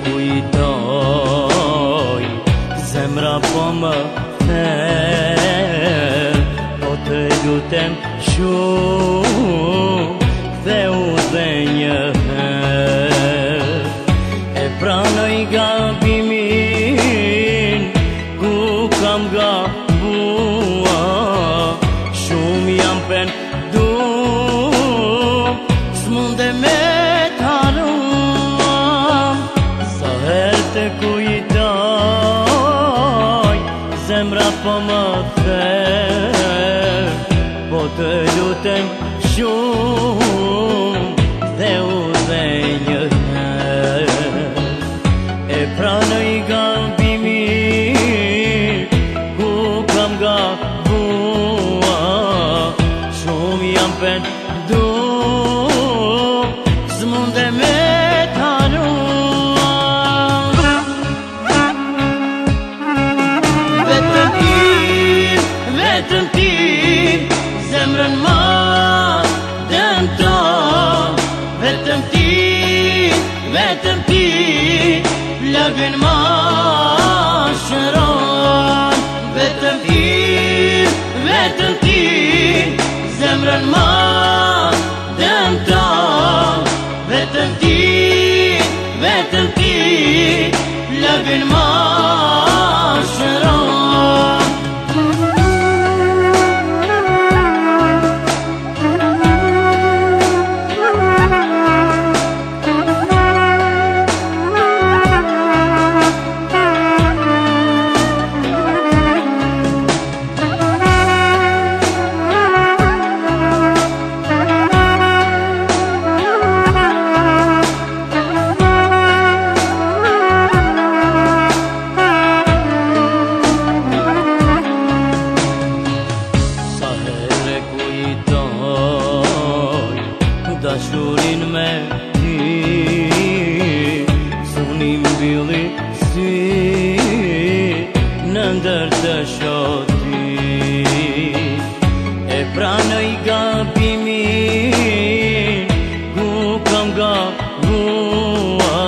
kujtoj Zemra po më the Po të jutem shumë Dhe u dhe një E pranoj gabimin Ku kam ga bua Shumë jam pen du Së mund e me dhe Po të lutem shumë Dhe u dhe një dhe E pra në i gamë pimi Ku kam ga bua Shumë jam pëndur Vetëm ti, zemrën ma, dënë to Vetëm ti, vetëm ti, lëgjën ma, shëron Vetëm ti, vetëm ti, zemrën ma, dënë to Vetëm ti, vetëm ti, lëgjën ma dashurin me ti Sunim bili si në ndër të shoti E pra i gabimi Gukam ga mua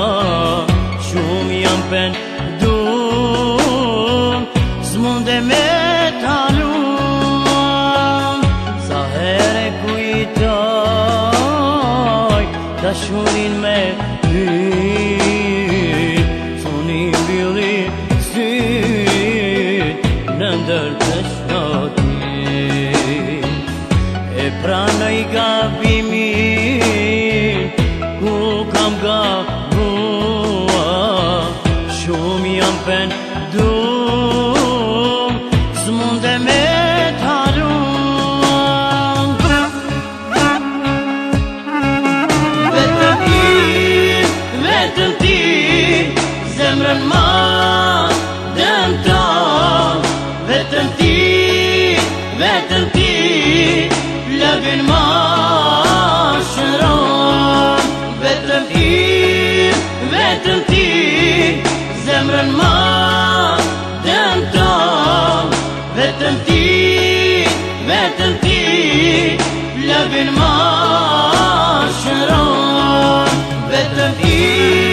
Shumë jam penë Ta shunin me ty Suni bili si Në ndër të shnoti E pra i gabimi Ku kam gabua Shumë jam pen dur Vetëm ti lagen më shkron vetëm ti zemrën mën thanë vetëm ti vetëm ti lagen më shkron vetëm ti